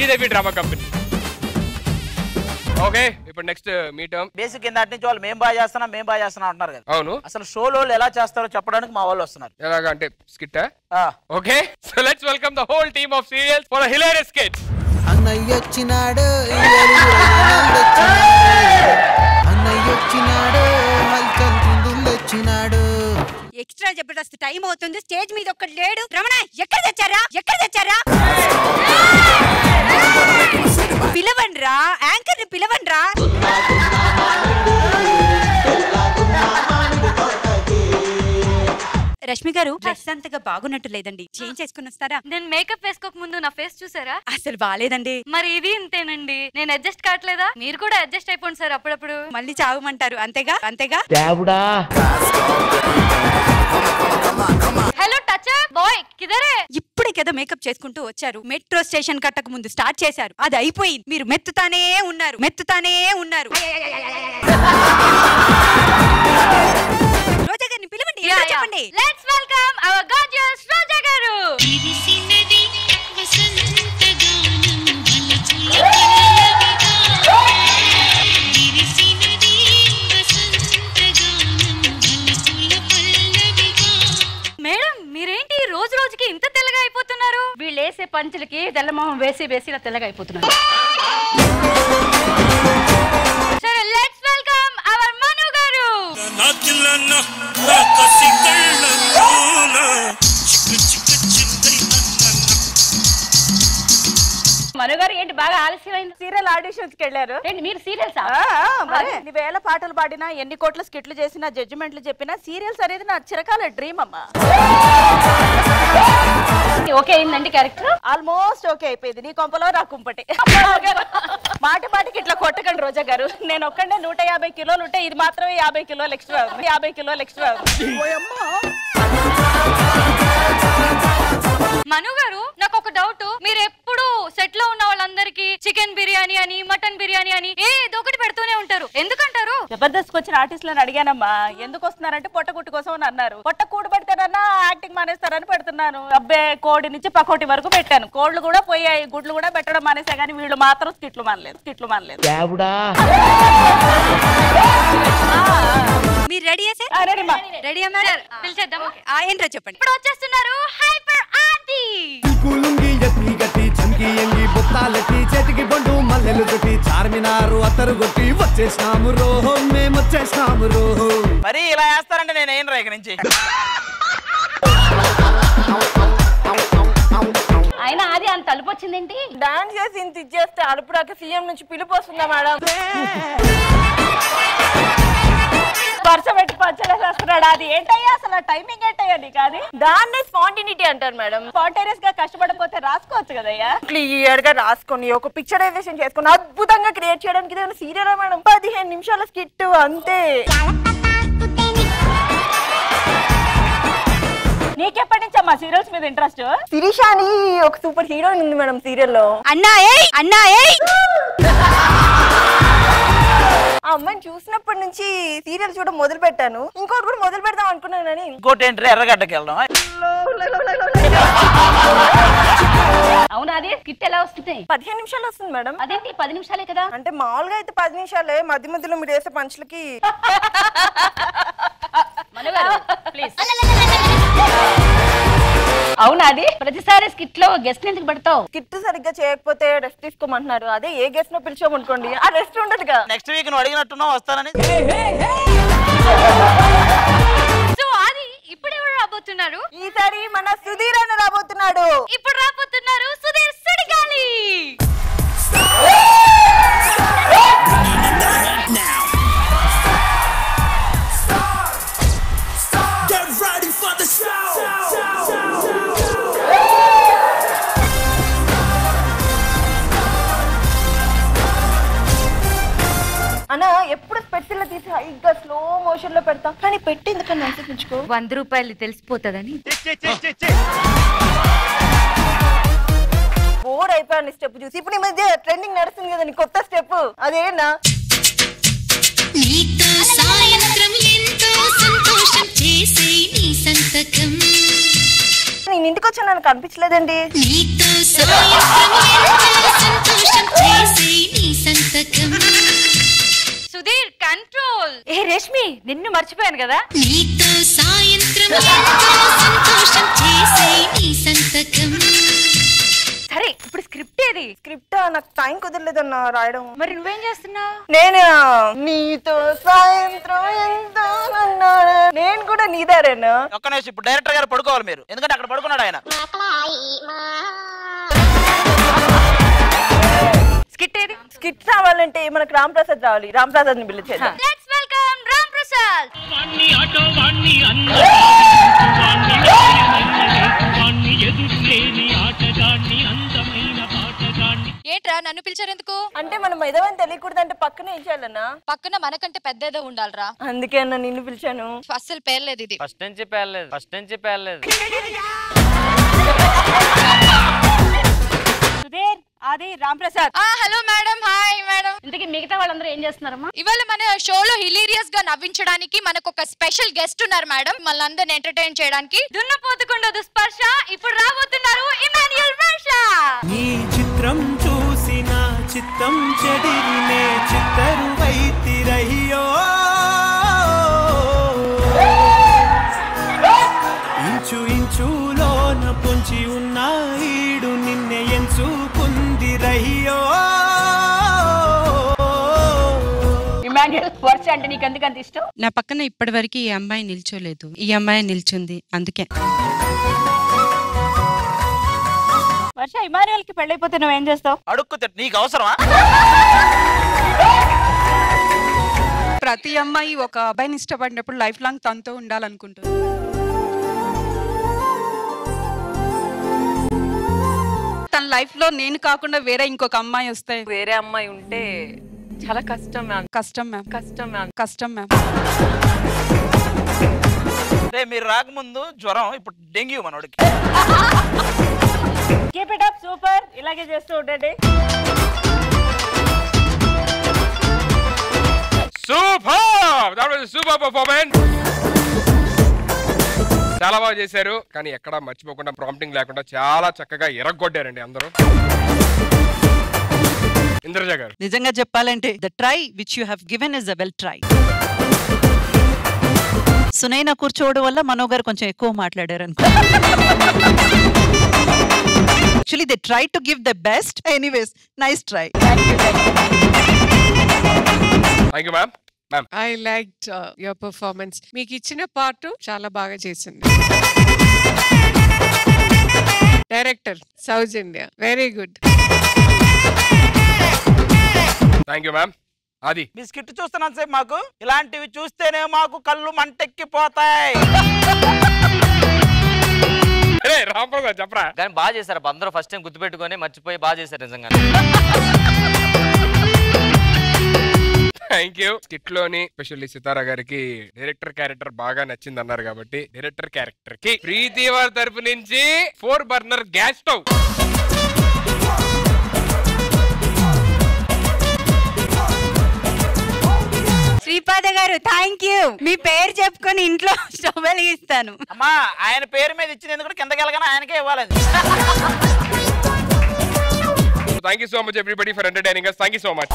Sridevi drama company. Okay ఇప్పుడు next మీ term basic కిందటి నుంచి వాళ్ళు మేము బాగా చేస్తున్నాం మేము బాగా చేస్తున్నాం అంటున్నారు కదా. అవును. అసలు షోలో ఎలా చేస్తారో చెప్పడానికి మా వాళ్ళు వస్తున్నారు. ఎలాగా అంటే స్కిట్ ఆ, okay so let's welcome the whole team of serials for hilarious skit అన్నయ్య వచ్చినాడు అన్నయ్య వచ్చినాడు ఎక్స్ట్రా జబర్దస్త్ టైం అవుతుంది స్టేజ్ మీద ఒక్కడు లేడు. రమణ ఎక్కడ తెచ్చారా? ఎక్కడ తెచ్చారా? పిలవండ్రా యాంకర్ని పిలవండ్రా. రష్మి గారు డ్రెస్ అంతగా బాగున్నట్టు లేదండి. చేంజ్ చేసుకుని వస్తారా? నేను మేకప్ వేసుకోక ముందు నా ఫేస్ చూసారా? అసలు బాగాలేదండి మరి ఇది ఇంతేనండి. నేను అడ్జస్ట్ కావట్లేదా? మీరు కూడా అడ్జస్ట్ అయిపోండి సార్ అప్పుడప్పుడు. మళ్ళీ చావమంటారు. అంతేగా? అంతేగా? కదా మేకప్ చేసుకుంటూ వచ్చారు. మెట్రో స్టేషన్ కట్టక ముందు స్టార్ట్ చేశారు. అది అయిపోయింది. మీరు మెత్తుతానే ఉన్నారు. మెత్తుతానే ఉన్నారు. రోజా గారిని పిలవండి. చెప్పండి. Let's welcome our gorgeous Roja garu. మొహం వేసి వేసి ఇలా తెల్లగా అయిపోతున్నాను. సరే లెట్స్ వెల్కమ్ గారు. మను గారు ఏంటి బాగా ఆలస్యమైంది? సీరియల్ ఆడిషన్స్కి వెళ్ళారు. ఏంటి మీరు సీరియల్సా? ఎన్ని వేల పాటలు పాడినా ఎన్ని కోట్ల స్కిట్లు చేసినా జడ్జిమెంట్లు చెప్పినా సీరియల్స్ అనేది నా చిరకాల డ్రీమ్ అమ్మా. ఓకే అయిందండి క్యారెక్టర్? ఆల్మోస్ట్ ఓకే అయిపోయింది. నీ కొంపలో నా కుంపటి. మాటి మాటికి ఇట్లా కొట్టకండి రోజా గారు. నేను ఒక్కడే నూట యాభై కిలోలు ఉంటే ఇది మాత్రమే యాభై కిలోలు ఎక్స్ట్రా యాభై కిలోలు ఎక్స్ట్రా మను గారు నాకు ఒక డౌట్ మీరు ఎప్పుడు సెట్లో ఉన్న వాళ్ళందరికీ చికెన్ బిర్యానీ అని మటన్ బిర్యానీ అని ఏదో ఒకటి పెడుతూనే ఉంటారు ఎందుకంటారు జబర్దస్త్ వచ్చిన ఆర్టిస్టులను అడిగానమ్మా ఎందుకు వస్తున్నారంటే పొట్టకుట్టు కోసం అని అన్నారు పొట్ట కూడు పెడతారన్నా యాక్టింగ్ మానేస్తారని పెడుతున్నాను అబ్బే కోడి నుంచి పకోటి వరకు పెట్టాను కోళ్ళు కూడా పోయాయి గుడ్లు కూడా పెట్టడం మానేసా కానీ వీళ్ళు మాత్రం స్కిట్లు మానలేదు స్కిట్లు మానలేదు మీరు రెడీ రెడీ. రెడీ చెప్పండి ఇప్పుడు వచ్చేస్తున్నారు హైపర్ కులుంగి ఎత్తి గట్టి చంకి ఎంగి బుత్తాలెట్టి చేతికి బొండు మల్లెలు కొట్టి చార్మినారు అత్తరు కొట్టి వచ్చేసినాము రోహో మేము వచ్చేసినాము రోహో. మరి ఇలా వేస్తారంటే నేను ఏం రా ఇక నుంచి? అయినా అది అంత తలుపు వచ్చిందేంటి? డాన్స్ చేసి ఇంత ఇచ్చేస్తే అడుపుడాక సీఎం నుంచి పిలుపు వస్తుందా మేడం? వరుస పెట్టి వస్తున్నాడు? అది ఏంటయ్యా అసలు? టైమింగ్ ఏంటయ్యా నీకు అది? దాన్నే స్పాంటినిటీ అంటారు మేడం. స్పాంటేనియస్గా కష్టపడపోతే రాసుకోవచ్చు కదయ్యా? క్లియర్గా రాసుకొని ఒక పిక్చరైజేషన్ చేసుకొని అద్భుతంగా క్రియేట్ చేయడానికి ఏదైనా సీరియల్ మేడం? పదిహేను నిమిషాల స్కిట్ అంతే. నీకెప్పటి నుంచి అమ్మా సీరియల్స్ మీద ఇంట్రెస్ట్ శిరీష అని ఒక సూపర్ హీరోయిన్ ఉంది మేడం సీరియల్లో. అన్నా ఏ అన్నా ఆ అమ్మాయిని చూసినప్పటి నుంచి సీరియల్ చూడడం మొదలు పెట్టాను ఇంకోటి కూడా మొదలు పెడదాం అనుకున్నాను అని ఇంకోటి ఏంటి ఎర్రగడ్డకి వెళ్దాం అవునా అదే? స్కిట్ ఎలా వస్తుంది? పదిహేను నిమిషాలు వస్తుంది మేడం. అదేంటి? పది నిమిషాలే కదా? అంటే మామూలుగా అయితే పది నిమిషాలే మధ్య మధ్యలో మీరు వేసే పంచులకి. ప్లీజ్ అవునా అది? ప్రతిసారి స్కిట్లో గెస్ట్ ఎందుకు పెడతావు? కిట్ సరిగ్గా చేయకపోతే రెస్ట్ తీసుకోమంటున్నారు. అదే ఏ గెస్ట్ నో పిలిచామనుకోండి ఆ రెస్ట్ ఉండదుగా. నెక్స్ట్ వీక్ నువ్వు అడిగినట్టున్నావు వస్తానని. సో అది ఇప్పుడు ఎవరు రాబోతున్నారు? ఈసారి మన సుధీర్ అన్న రాబోతున్నాడు. ఇప్పుడు రాబోతున్నారు సుధీర్ పెట్టి ఎందుకని అనుసరించుకో వంద రూపాయలు తెలిసిపోతుందని. బోర్ అయిపోయాను స్టెప్ చూసి. ఇప్పుడు ఈ మధ్య ట్రెండింగ్ నడుస్తుంది కదా నీ కొత్త స్టెప్ అదేనా? నేను ఇంటికి వచ్చాను నాకు కనిపించలేదండి నీతో సాయంత్రం ఎంతో సంతోషం చేసే నీ సంతకం. కంట్రోల్. ఏ రేష్మి నిన్ను మర్చిపోయాను కదా? నీతో సాయంత్రం సంతోషం చేసే నీ సంతకం. సరే ఇప్పుడు స్క్రిప్ట్ ఏది? స్క్రిప్ట్? నాకు టైం కుదరలేదన్న రాయడం. మరి నువ్వేం చేస్తున్నావు? నేను? నీతో సాయంత్రం ఎంతో అన్నాడు. నేను కూడా నీదారేనా? ఒక్క నిమిషం ఇప్పుడు డైరెక్టర్ గారు పడుకోవాలి మీరు. ఎందుకంటే అక్కడ పడుకున్నాడు ఆయన. స్కిట్ ఏది రావాలంటే మనకు రామ్ ప్రసాద్ రావాలి. రామ్ ప్రసాద్. ని పిలిచేద్దాం ఏంట్రా నన్ను పిలిచారెందుకు? అంటే మనం ఎదవని తెలియకూడదు అంటే పక్కనే ఏం చేయాలన్నా? పక్కన మనకంటే పెద్దేదో ఉండాలిరా. అందుకే అన్న నిన్ను పిలిచాను. అస్సలు పేర్లేదు ఇది. ఫస్ట్ నుంచి పేర్లేదు ఫస్ట్ నుంచి పేర్లేదు సుధీర్ అది రామ్ ప్రసాద్. ఆ హలో మేడం హాయ్ మేడం. ఇంతకీ మిగతా వాళ్ళందరూ ఏం చేస్తున్నారమ్మా? ఇవాళ మన షోలో హిలీరియస్గా నవ్వించడానికి మనకు ఒక స్పెషల్ గెస్ట్ ఉన్నారు మేడం. మళ్ళీ అందరిని ఎంటర్టైన్ చేయడానికి. దున్నపోతుకుండదు స్పర్శ ఇప్పుడు రాబోతున్నారు ఇమాన్యుయల్ వర్షా నీ చిత్రం చూసిన చిత్తం చెడిరినే చిత్తరు వైతిరయ్యో. అంటే నీకు ఎందుకు అంత ఇష్టం? నా పక్కన ఇప్పటివరకు ఈ అమ్మాయి నిల్చోలేదు. ఈ అమ్మాయి నిల్చుంది. అందుకే. వర్ష ఇమాన్యుల్కి పెళ్ళైపోతే నువ్వేం చేస్తావు? అడుక్కు తిట్టు. నీకు అవసరమా? ప్రతి అమ్మాయి ఒక అబ్బాయిని ఇష్టపడినప్పుడు లైఫ్ లాంగ్ తనతో ఉండాలనుకుంటుంది. తన లైఫ్లో నేను కాకుండా వేరే ఇంకొక అమ్మాయి వస్తే? వేరే అమ్మాయి ఉంటే చాలా కష్టం మ్యామ్ కష్టం మ్యామ్ కష్టం మ్యామ్ కష్టం మ్యామ్ రే మీరు రాకముందు జ్వరం ఇప్పుడు డెంగ్యూ మనోడికి. కీప్ ఇట్ అప్ సూపర్ ఇలాగే చేస్తూ ఉండండి. Super! That was super performance. చాలా బాగా చేశారు కానీ ఎక్కడ మర్చిపోకుండా ప్రాంప్టింగ్ లేకుండా చాలా చక్కగా ఎరగొట్టారండి అందరూ. గారు. నిజంగా చెప్పాలంటే the try which you have given is a well try Sunaina కూర్చోవడం వల్ల మనో గారు కొంచెం ఎక్కువ మాట్లాడారు అనుకో actually they try to give the best anyways nice try thank you ma'am ma'am I like your performance మీకు ఇచ్చిన పార్ట్ చాలా బాగా చేసింది. Director south India very good thank you ma'am అది మీ స్కిట్ చూస్తున్నాను సేపు మాకు. ఇలాంటివి చూస్తేనే మాకు కళ్ళు మంటెక్కిపోతాయి. రాంప్రసాద్ చెప్పరా? కానీ బాగా చేశారు. అందరూ ఫస్ట్ టైం గుర్తుపెట్టుకొని మర్చిపోయి బాగా చేశారు నిజంగా థ్యాంక్ యూ స్కిట్లోని స్పెషల్లీ సితారా గారికి డైరెక్టర్ క్యారెక్టర్ బాగా నచ్చింది అన్నారు కాబట్టి డైరెక్టర్ క్యారెక్టర్కి ప్రీతి వారి తరపు నుంచి four burner gas stove. Sripada garu thank you మీ పేరు చెప్పుకొని ఇంట్లో స్టవ్ వెలిగిస్తాను. అమ్మా ఆయన పేరు మీద ఇచ్చింది ఎందుకంటే కిందకి వెళ్ళగానే ఆయనకే ఇవ్వాలి. Thank you so much everybody for entertaining thank you so much